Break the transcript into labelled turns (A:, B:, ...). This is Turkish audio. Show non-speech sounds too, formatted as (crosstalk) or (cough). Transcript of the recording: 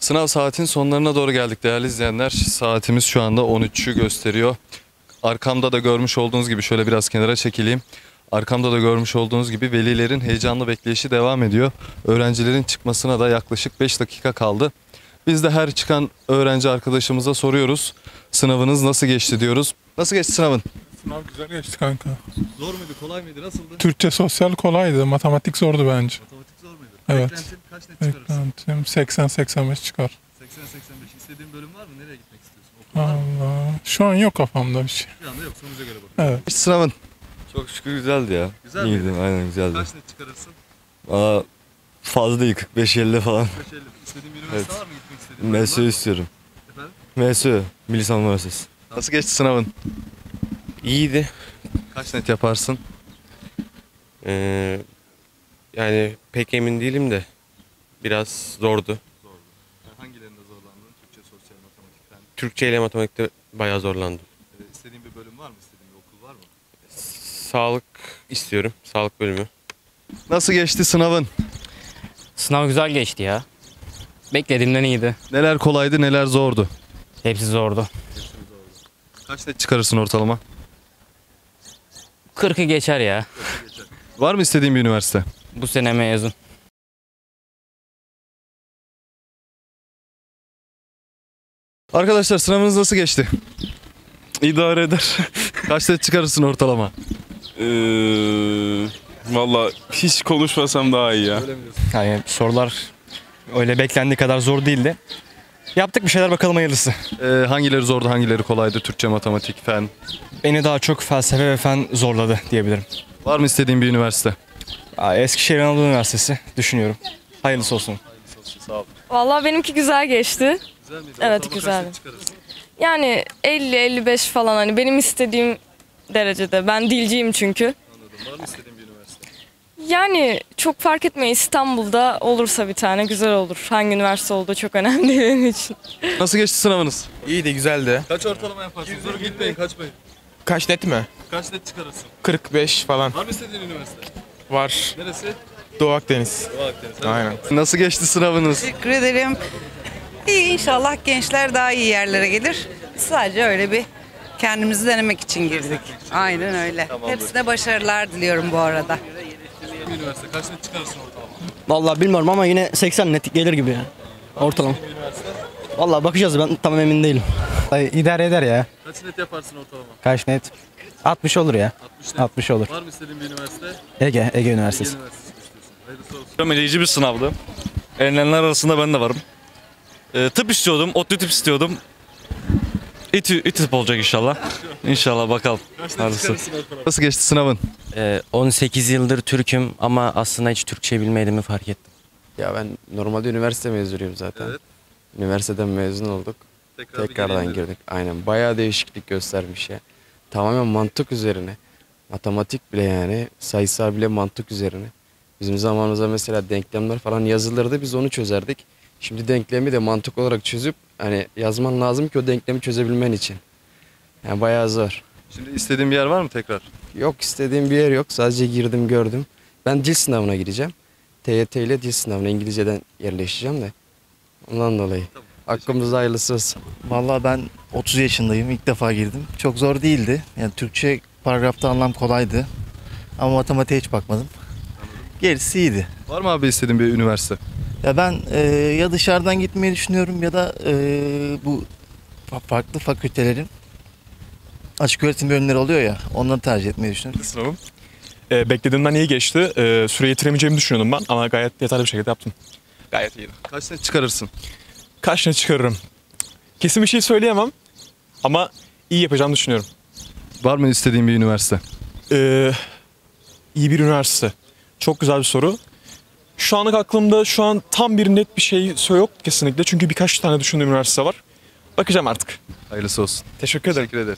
A: Sınav saatin sonlarına doğru geldik değerli izleyenler. Saatimiz şu anda 13'ü gösteriyor. Arkamda da görmüş olduğunuz gibi şöyle biraz kenara çekileyim. Arkamda da görmüş olduğunuz gibi velilerin heyecanlı bekleyişi devam ediyor. Öğrencilerin çıkmasına da yaklaşık 5 dakika kaldı. Biz de her çıkan öğrenci arkadaşımıza soruyoruz. Sınavınız nasıl geçti diyoruz. Nasıl geçti sınavın?
B: Sınav güzel geçti kanka.
A: Zor muydu, kolay mıydı, nasıldı?
B: Türkçe sosyal kolaydı. Matematik zordu bence.
A: Matematik?
B: Evet.
A: Beklentin kaç net
B: Beklentim 80-85 çıkar.
A: 80-85. İstediğin bölüm var mı? Nereye gitmek istiyorsun? Okul var mı?
B: Allah. Şu an yok kafamda bir şey.
A: Bir anda yok. Sonuca göre bak.
B: Evet.
A: Sınavın
C: Çok şükür güzeldi ya.
A: Güzel
C: İyiydi
A: miydi?
C: aynen güzeldi.
A: kaç net çıkarırsın?
C: Aa, fazla değil 45-50 falan.
A: 550. İstediğin bir üniversite
C: Evet.
A: var mı gitmek istediğin? bölüm var
C: MSU
A: mı?
C: istiyorum.
A: Efendim?
C: MSU, Milli Savunma Üniversitesi.
A: Nasıl geçti sınavın?
D: İyiydi.
A: Kaç net yaparsın?
D: Ee, yani pek emin değilim de biraz zordu.
A: Hangilerinde zorlandın? Türkçe, sosyal, matematikten.
D: Türkçe ile matematikte bayağı zorlandım.
A: Ee, İstediğin bir bölüm var mı? İstediğin bir okul var mı?
D: Sağlık istiyorum. Sağlık bölümü.
A: Nasıl geçti sınavın?
E: Sınav güzel geçti ya. Beklediğimden iyiydi.
A: Neler kolaydı, neler zordu?
E: Hepsi zordu.
A: Kaç net çıkarırsın ortalama?
E: 40'ı geçer ya.
A: Var mı istediğin bir üniversite?
E: Bu sene mezun.
A: Arkadaşlar sınavınız nasıl geçti?
F: İdare eder. (laughs)
A: Kaç net çıkarırsın ortalama?
F: Ee, Valla hiç konuşmasam daha iyi ya.
G: Yani sorular öyle beklendiği kadar zor değildi. Yaptık bir şeyler bakalım hayırlısı.
A: Ee, hangileri zordu, hangileri kolaydı? Türkçe, matematik, fen.
G: Beni daha çok felsefe ve fen zorladı diyebilirim.
A: Var mı istediğin bir üniversite?
G: Aa, Eskişehir Anadolu Üniversitesi düşünüyorum. Hayırlısı olsun.
H: Vallahi benimki güzel geçti.
A: Güzel miydi?
H: Evet,
A: çıkarırsın?
H: Yani 50-55 falan hani benim istediğim derecede. Ben dilciyim çünkü.
A: Anladım. Var mı istediğin bir üniversite?
H: Yani çok fark etmiyor İstanbul'da olursa bir tane güzel olur. Hangi üniversite olduğu çok önemli (laughs) benim için.
A: Nasıl geçti sınavınız?
I: İyiydi güzeldi.
A: Kaç ortalama yaparsın? Dur gitmeyin, kaçmayın.
I: Kaç net mi?
A: Kaç net çıkarırsın?
I: 45 falan.
A: Var mı istediğin üniversite?
I: Var.
A: Neresi?
I: Doğu Akdeniz.
A: Doğu Akdeniz.
I: Aynen.
A: Nasıl geçti sınavınız?
J: Teşekkür ederim. İyi inşallah gençler daha iyi yerlere gelir. Sadece öyle bir kendimizi denemek için girdik. Aynen öyle. Hepsine başarılar diliyorum bu arada.
A: Üniversite. Kaç net çıkarırsın ortalama?
G: Vallahi bilmiyorum ama yine 80 net gelir gibi ya. Ortalama. Vallahi bakacağız ben tam emin değilim.
K: İdare eder ya.
A: Kaç net yaparsın ortalama?
K: Kaç net? 60 olur ya.
A: 60 net.
K: 60 olur.
A: Var mı istediğin bir üniversite?
K: Ege, Ege
A: Ege
K: Üniversitesi.
A: Üniversitesi istiyorsun. Hayırlısı olsun.
F: Ömeleyici bir sınavdı. Elenenler arasında ben de varım. Ee, tıp istiyordum, otlu tıp istiyordum. İTÜ, İTÜ tıp olacak inşallah. İnşallah bakalım. Hayırlısı.
A: Nasıl geçti sınavın?
E: 18 yıldır Türk'üm ama aslında hiç Türkçe bilmediğimi fark ettim.
D: Ya ben normalde üniversite mezunuyum zaten.
A: Evet.
D: Üniversiteden mezun olduk.
A: Tekrar
D: Tekrardan
A: dedim.
D: girdik. Aynen. Bayağı değişiklik göstermiş ya. Tamamen mantık üzerine. Matematik bile yani. Sayısal bile mantık üzerine. Bizim zamanımızda mesela denklemler falan yazılırdı. Biz onu çözerdik. Şimdi denklemi de mantık olarak çözüp hani yazman lazım ki o denklemi çözebilmen için. Yani bayağı zor.
A: Şimdi istediğin bir yer var mı tekrar?
D: Yok istediğim bir yer yok. Sadece girdim gördüm. Ben dil sınavına gireceğim. TYT ile dil sınavına İngilizceden yerleşeceğim de. Ondan dolayı. Hakkımızda hayırlısı olsun.
K: Vallahi ben 30 yaşındayım. ilk defa girdim. Çok zor değildi. Yani Türkçe paragrafta anlam kolaydı. Ama matematiğe hiç bakmadım. Gerisi iyiydi.
A: Var mı abi istediğin bir üniversite?
K: Ya ben e, ya dışarıdan gitmeyi düşünüyorum ya da e, bu fa- farklı fakültelerin açık öğretim bölümleri oluyor ya onları tercih etmeyi düşünüyorum.
B: Sınavım. Ee, beklediğimden iyi geçti. Ee, süre yetiremeyeceğimi düşünüyordum ben ama gayet yeterli bir şekilde yaptım. Gayet iyiydi.
A: Kaç net çıkarırsın?
B: Kaç çıkarırım? Kesin bir şey söyleyemem ama iyi yapacağımı düşünüyorum.
A: Var mı istediğin bir üniversite?
B: Ee, iyi bir üniversite. Çok güzel bir soru. Şu anlık aklımda şu an tam bir net bir şey yok kesinlikle. Çünkü birkaç tane düşündüğüm üniversite var. Bakacağım artık.
A: Hayırlısı olsun.
B: Teşekkür ederim.
A: Teşekkür ederiz.